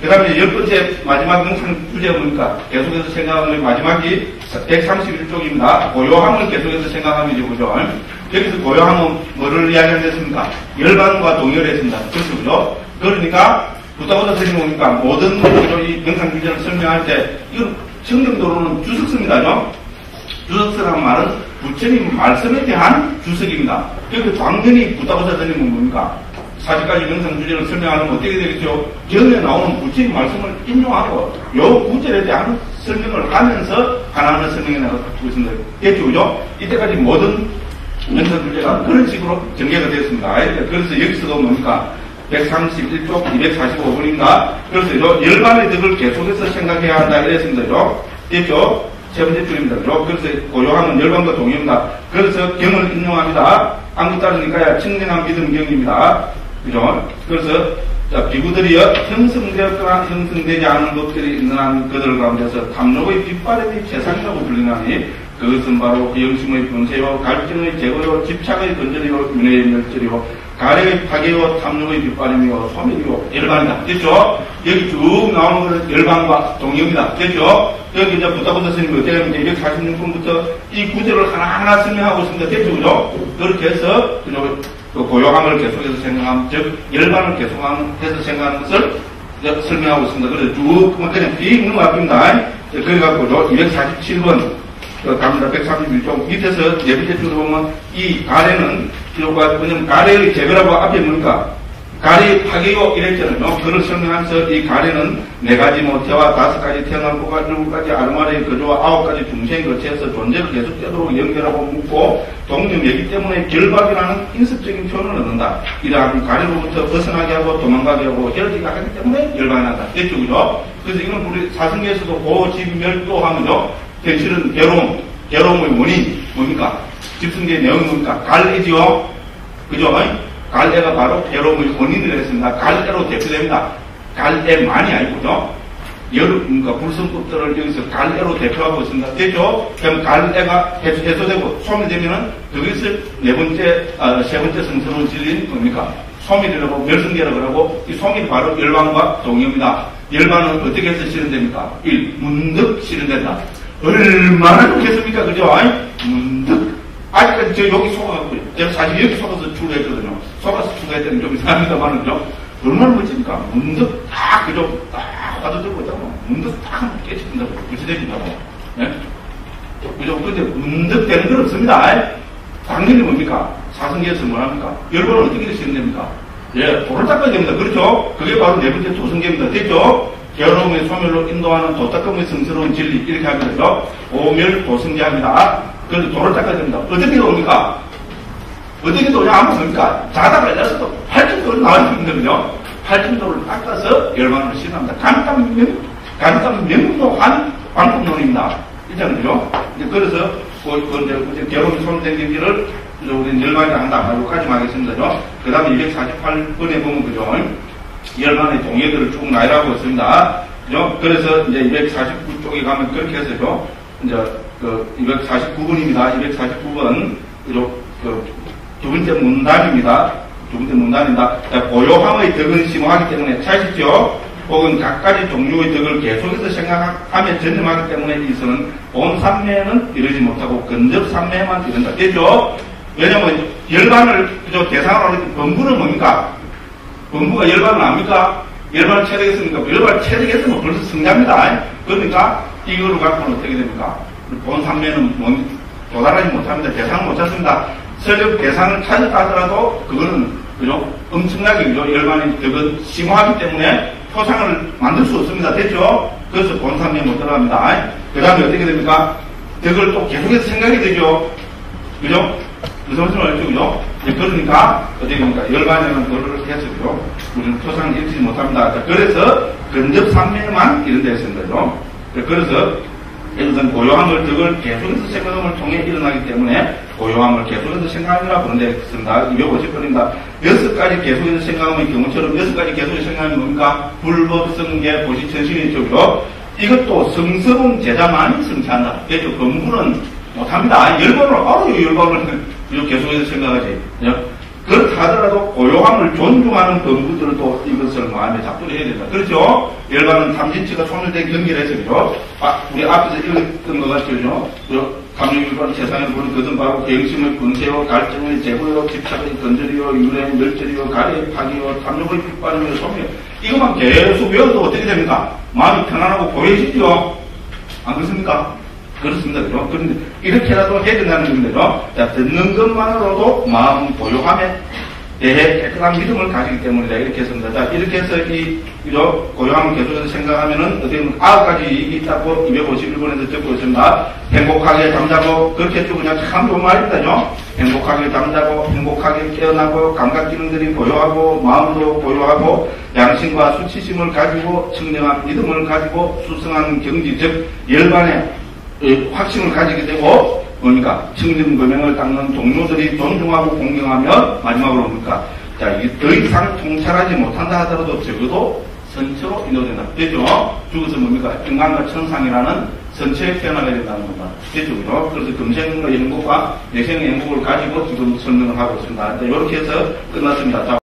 그 다음에 열 번째 마지막 영상 주제가 뭡니까? 계속해서 생각하면 마지막이 131쪽입니다. 고요함을 계속해서 생각하면 이제 보죠. 여기서 고요함은 뭐를 이야기하는 됐습니까? 열반과 동의를 했습니다. 그렇죠, 그죠? 그러니까 부다보다 선생님 보니까 모든 이 영상 주제를 설명할 때 이건 청정도로는 주석서입니다죠? 주석서라는 말은 부처님 말씀에 대한 주석입니다. 그러니까 당연히 부다보다 선생님은 뭡니까? 40가지 영상 주제를 설명하면 어떻게 되겠죠? 전에 나오는 부처님 말씀을 인용하고 요 구절에 대한 설명을 하면서 하나하나 설명해 나가고 있습니다. 됐죠? 그죠? 이때까지 모든 영상 주제가 그런 식으로 전개가 되었습니다. 그래서 여기서도 뭡니까? 131쪽 245분인가? 그래서 요 열반의 덕을 계속해서 생각해야 한다 이랬습니다. 됐죠? 세 번째 줄입니다. 그래서 고요함은 열반과 동의입니다. 그래서 경을 인용합니다. 안구 따르니까 청년한 믿음 경입니다. 그죠? 그래서 자, 비구들이여 형성되었거나 형성되지 않은 것들이 있는 한 그들 가운데서 탐욕의 빗바람이 재상이라고 불리나니 그것은 바로 비영심의 분쇄요 갈증의 제거요 집착의 건전이요 윤회의 멸절이요 가래의 파괴요 탐욕의 빗바람이요 소멸이요 열반이다. 됐죠? 여기 쭉 나오는 것은 열반과 동의입니다. 됐죠? 여기 이제 부타부타 스님이 어떻게 하면 이제 246분부터 이 구절을 하나하나 설명하고 있습니다. 됐죠? 그죠? 그렇게 해서 그죠? 그 고요함을 계속해서 생각하면, 즉, 열반을 계속해서 생각하는 것을 설명하고 있습니다. 그래서 쭉, 그냥 빙 넘어갑니다. 그래갖고, 247번, 그 갑니다. 131쪽 밑에서 네 번째 줄을 보면 이 가래는 이거가 뭐냐면 가래의 제거라고 앞에 뭡니까? 가리 파괴요 이랬잖아요. 그걸 설명하면서 이 가리는 네 가지 모태와 다섯 가지 태어난 고가 일곱 가지 아르마리의 거주와 아홉 가지 중생이 거치해서 존재를 계속되도록 연결하고 묶고 동념이기 때문에 결박이라는 인습적인 표현을 얻는다. 이러한 가리로부터 벗어나게 하고 도망가게 하고 헤어지게 하기 때문에 열반한다. 그죠? 그래서 이건 우리 사성계에서도 고집멸도 하면요. 현실은 괴로움, 괴로움의 원인 뭡니까? 집승계의 내용이 뭡니까? 갈리지요. 그죠? 갈대가 바로 괴로움의 원인을 했습니다. 갈대로 대표됩니다. 갈대만이 아니고요. 여러, 그러니까 불성법들을 여기서 갈대로 대표하고 있습니다. 됐죠? 그럼 갈대가 해소되고 소멸되면은 그것을 네 번째, 아, 세 번째 성스러운 진리는 뭡니까? 소멸이라고 멸성계라고 그러고 이 소멸이 바로 열반과 동의입니다. 열반은 어떻게 해서 실현됩니까? 1. 문득 실현된다. 얼마나 좋겠습니까? 그죠? 문득. 아직까지 저 여기 속아갖고 제가 사실 여기 속아서 추가했거든요. 속아서 추가했더니 좀 이상합니다만은요. 얼마나 멋집니까? 문득 딱 그죠? 딱 받아들고 있다고. 문득 딱 깨집는다고. 부시대진다고. 네? 그죠? 근데 문득 되는 건 없습니다. 당연히 뭡니까? 사성계에서 뭐 합니까? 열번은 어떻게 실현됩니까? 예, 도를 닦아야 됩니다. 그렇죠? 그게 바로 네 번째 도성계입니다. 됐죠? 괴로움의 소멸로 인도하는 도닦음의 성스러운 진리 이렇게 하면서 오멸 도성계합니다. 그래서 도를 닦아야 됩니다. 어떻게 도옵니까? 어떻게 도냐 하면 뭡니까? 자다가 일어서도 팔천도를 나와야 되거든요. 팔천도를 닦아서 열반을 실현합니다. 간단 명, 간단 명료한 방법론입니다. 있잖아요. 그래서 그, 그, 이제 괴로움이 소멸된 경기를 우리 열반이 한다. 여기까지 하겠습니다. 그 다음에 248번에 보면 그죠? 열반의 동의들을 쭉 나열하고 있습니다. 그죠? 그래서 이제 249쪽에 가면 그렇게 해서요. 이제 그 249번입니다. 249번 그죠? 그 두 번째 문단입니다. 두 번째 문단입니다. 고요함의 덕은 심오하기 때문에 차시죠. 혹은 각가지 종류의 덕을 계속해서 생각하며 전념하기 때문에 이것은 본산매는 이루지 못하고 근접산매만 이른다. 됐죠? 왜냐면 열반을 그죠? 대상으로 하는 범부는 뭡니까? 본부가 열반은 압니까? 열반을 체득했습니까? 열반을 체득했으면 벌써 승자입니다. 그러니까 이거를 갖고는 어떻게 됩니까? 본 뭐, 도달하지 못합니다. 대상을 못 찾습니다. 설령 대상을 찾았다 하더라도 그거는 그죠? 엄청나게 그죠? 열반이 그건 심오하기 때문에 표상을 만들 수 없습니다. 됐죠? 그래서 본상면에 못 들어갑니다. 그 다음에 어떻게 됩니까? 그걸 또 계속해서 생각이 되죠? 그죠? 무슨 말씀을 알죠? 그죠? 그러니까, 어떻게 됩니까? 열반에는 그걸 해서요. 우리는 표상을 읽지 못합니다. 자, 그래서 근접상면만 이런 데 있습니다. 그죠? 그래서 이것은 고요함을 덕을 계속해서 생각함을 통해 일어나기 때문에 고요함을 계속해서 생각하느라 그런 데 있습니다. 250번입니다. 여섯 가지 계속해서 생각하면 경우처럼 여섯 가지 계속해서 생각하면 뭡니까? 불법성계 보시천신이 쪽이요. 이것도 성스러운 제자만이 성취한다. 그죠? 건물은 못합니다. 열번을, 아유, 열번을 계속해서 생각하지. 그렇다 하더라도 고요함을 존중하는 법무들도 이것을 마음에 잡도록 해야 된다. 그렇죠? 열반은 탐진치가 소멸된 경기를 해서, 그죠? 아, 우리 앞에서 읽었던 것 같죠? 세상에 보는 것은 바로 개영심의 군세요, 갈증의 제보요, 집착의 건절이요, 유래의 멸절이요, 가래의 파기요, 탐욕의 핏발이요, 소멸. 이것만 계속 외워도 어떻게 됩니까? 마음이 편안하고 고해지죠? 안 그렇습니까? 그렇습니다. 그죠? 그런데 이렇게라도 해야 된다는 겁니다. 자, 듣는 것만으로도 마음 고요함에 대해 깨끗한 믿음을 가지기 때문이다. 이렇게 했습니다. 자, 이렇게 해서 이? 고요함을 계속해서 생각하면은 어떻게 보면 아홉 가지 있다고 251번에서 적고 있습니다. 행복하게 잠자고, 그렇게 쭉 그냥 참 좋은 말입니다죠? 행복하게 잠자고, 행복하게 깨어나고, 감각 기능들이 고요하고, 마음도 고요하고, 양심과 수치심을 가지고, 청량한 믿음을 가지고, 수성한 경지, 즉, 열반의 확신을 가지게 되고 뭡니까 청정금명을 닦는 동료들이 존중하고 공경하며 마지막으로 뭡니까? 자더 이상 통찰하지 못한다 하더라도 적어도 선처로 인도된다. 되죠? 죽어서 뭡니까? 인간과 천상이라는 선처에 태어나게 된다는 겁니다. 되죠? 그죠? 그래서 금생의 행복과 내생의 행복을 가지고 지금 설명을 하고 있습니다. 이렇게 해서 끝났습니다. 자,